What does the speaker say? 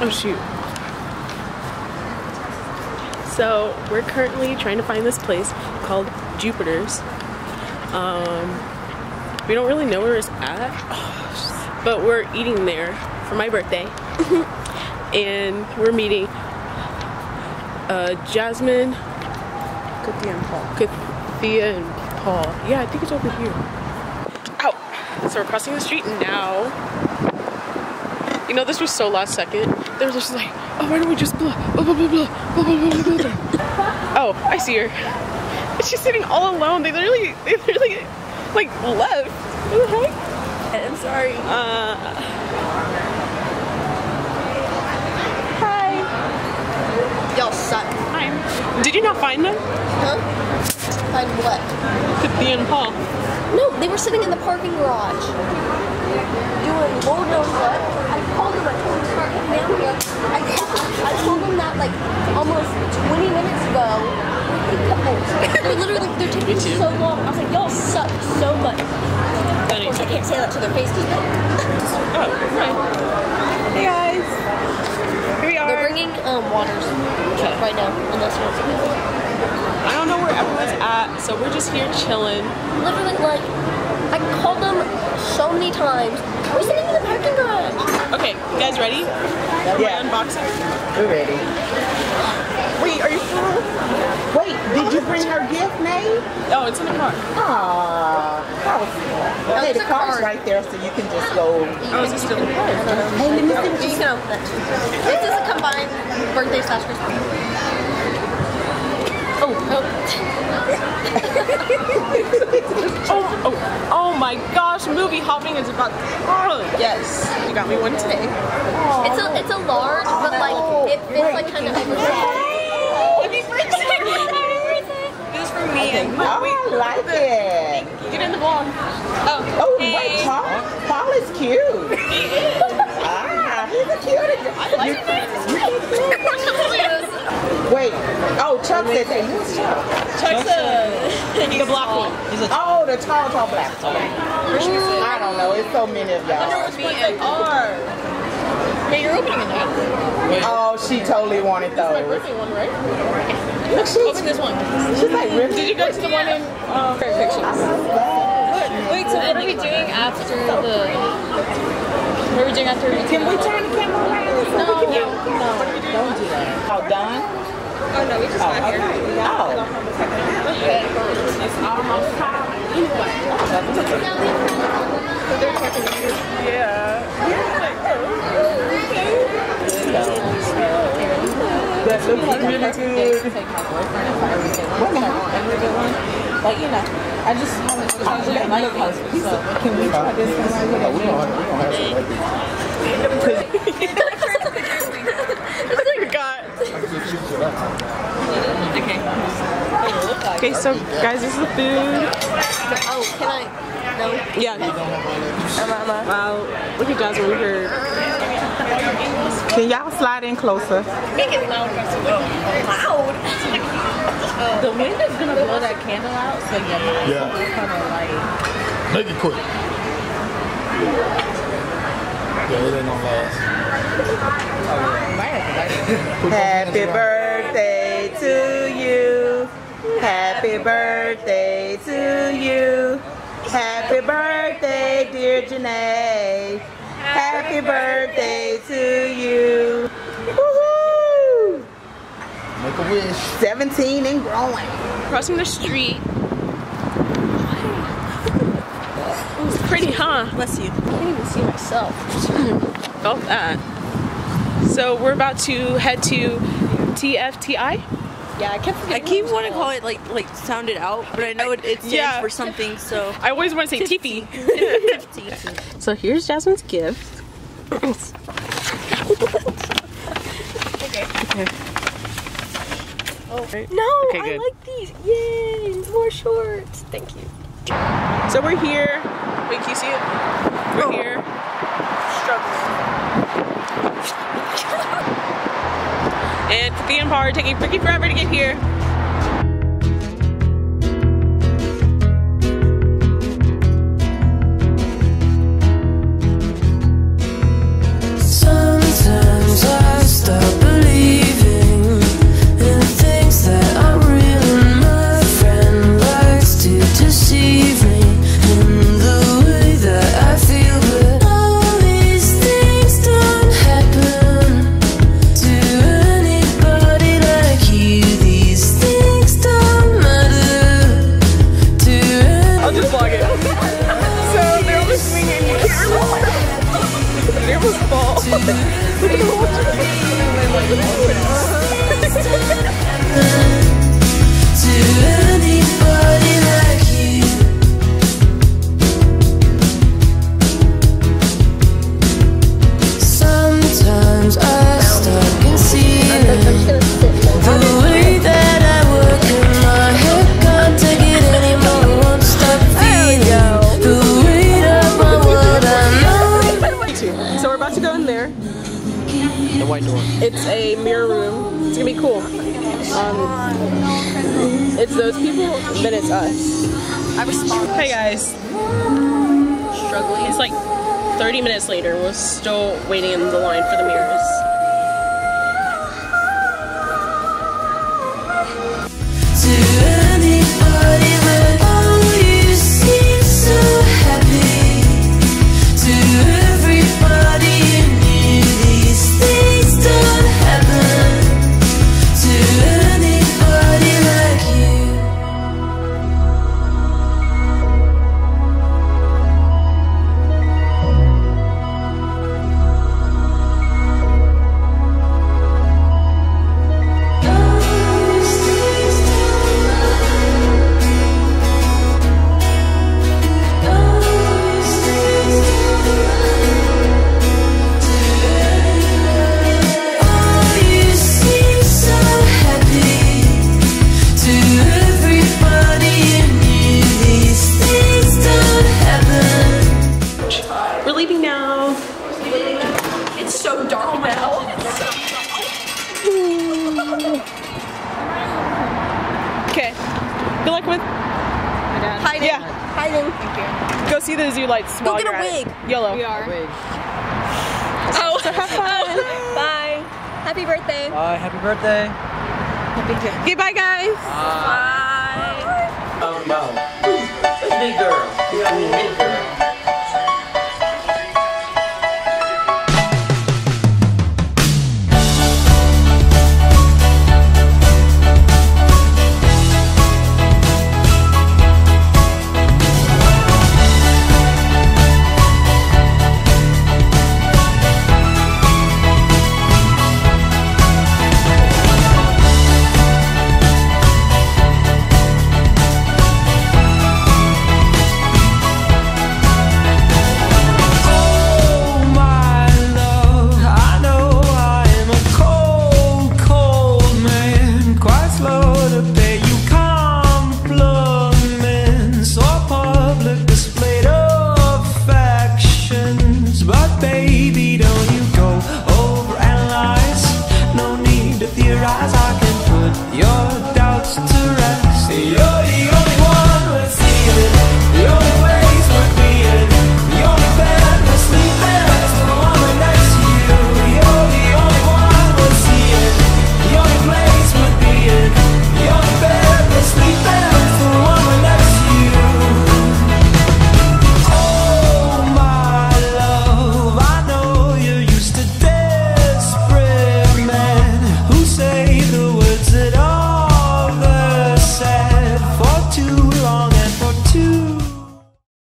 Oh shoot. So we're currently trying to find this place called Jupiter's. Um, we don't really know where it's at, but we're eating there for my birthday. and we're meeting uh, Jasmine, Cookie and Paul. Kathia, and Paul. Yeah, I think it's over here. Ow! So we're crossing the street now. Know, this was so last second. They were just like, oh, why don't we just blah, blah, blah, blah, blah, blah, blah, blah, blah, blah. Oh, I see her. She's sitting all alone. They literally, they literally, like, left. What the heck? I'm sorry. Uh, Y'all suck. hi. Did you not find them? Huh? Find what? Kathia and Paul. No, they were sitting in the parking garage. Doing Lord knows what. I called them, I told them to start coming down here. I, I told them that like almost 20 minutes ago. They're literally, they're taking too. so long. I was like, y'all suck so much. Of Funny. course, I can't say that to their face because Oh, right. Hey guys. Here we are. they're are. bringing um, waters right now. Unless you're I don't know where everyone's at, so we're just here chilling. literally like, I called them so many times. We're sitting in the parking garage. Okay, you guys ready? For Yeah. my unboxing? We're ready. Wait, are you sure? Wait, did you bring her gift, Nate? Oh, it's in the car. Aww. That was cool. Hey, it's the car's card. right there, so you can just go. Oh, is it still in the car? Hey, let me see what You you can open it. This is a combined birthday slash Christmas. Oh, Oh, oh, oh my gosh, movie hopping is about. Oh, yes, you got me one today. it's a it's a large, but like it fits like kind of. Happy birthday! This is for me and Oh, I like it. Get in the vlog. Oh, Oh, hey. wait, Paul, Paul is cute. ah, he's a cutie. I like it. Wait, oh, Chuck said that. Who's Chuck? Chuck's the, the black one. Oh, the tall, tall black. one. I don't know. It's so many of y'all. Me and R. Hey, you're opening it now. Oh, she totally wanted those. My those. birthday one, right? Look, she's, Open this one. she's like really. Did you go to the one in uh, Pictures? Wait, so what are we doing after the? What are we doing after? Can we turn the camera around? No, no. no, don't do that. Oh, done? Oh, no, we just oh, got okay. here. Oh. It's almost time. Yeah. Yeah. That looks really good. My boyfriend one. Like, you know. I just haven't like so can we try this one right here? We don't have like this. It's like God. Okay, so guys, this is the food. Oh, can I? No. Yeah. Wow. Look at Jasmine with her. Can y'all slide in closer? Make it loud. Loud. the wind is gonna blow that candle out. So yeah, Yeah. kind of like. Make it quick. Yeah, it ain't gonna last. Put both hands Happy birthday to you. Happy birthday to you. Happy birthday, dear Janae. Happy birthday to you. Woohoo! Make a wish. 17 and growing. Crossing the street. It's pretty, huh? Bless you. I can't even see myself. Felt that. So we're about to head to TFTI. Yeah, I kept I keep wanting to call it like like sound it out, but I know it, it stands Yeah. for something. So I always want to say Tiffy. So here's Jasmine's gift. okay. Okay. Oh no, Okay, I good. like these. Yay, more shorts. Thank you. So we're here. Wait, can you see it? We're oh. here. and the Empire taking freaking forever to get here. It's those people, then it's us. I respond. Hey guys. Struggling. It's like 30 minutes later. We're still waiting in the line for the mirrors. Hiding. Yeah. Hiding. Go see the zoo lights. Go get a you're at it. wig. Yellow. We are. Oh, so have fun. Bye. Happy birthday. Happy birthday. okay, bye guys. Big girl. Big girl.